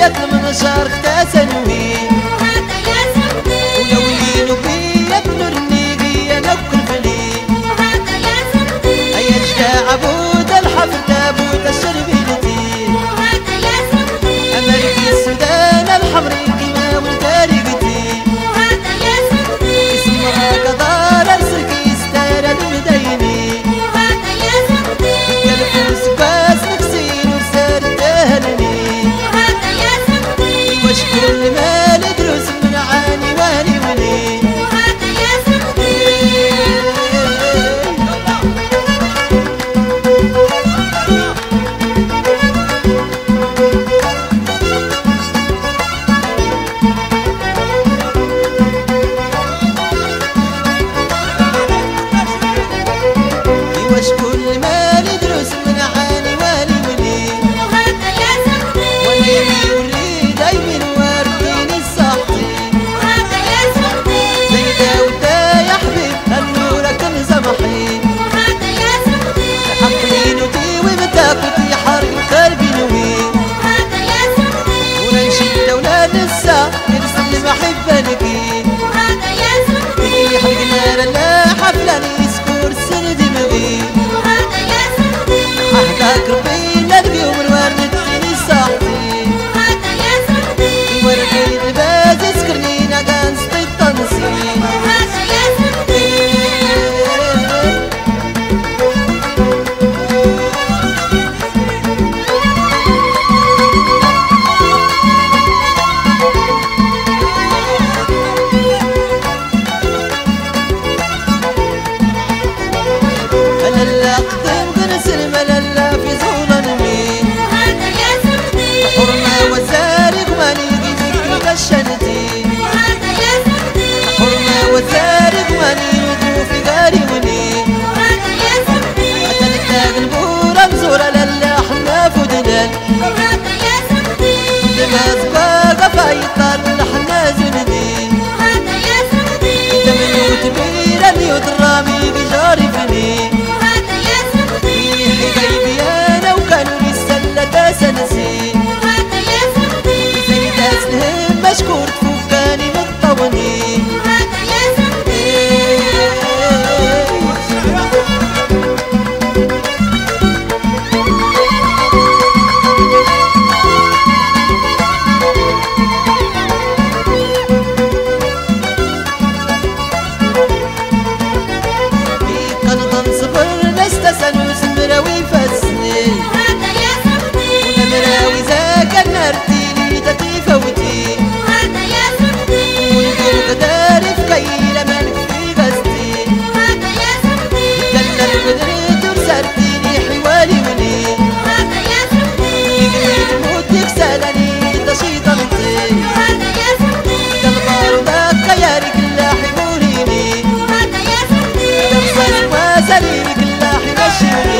يا من شارك تسنوي ويا ويلي نبي يا بن يا نوكل فلي أيا جداع أبوي ترامي بجاري فني. لسانو سمراوي فاسني هذا يا صمتي ونمراوي زاك نرتي لي تطيفة هذا يا صمتي ونقول قداري في كيلة مالك في غزتي هذا يا صمتي قلنا القدر shine.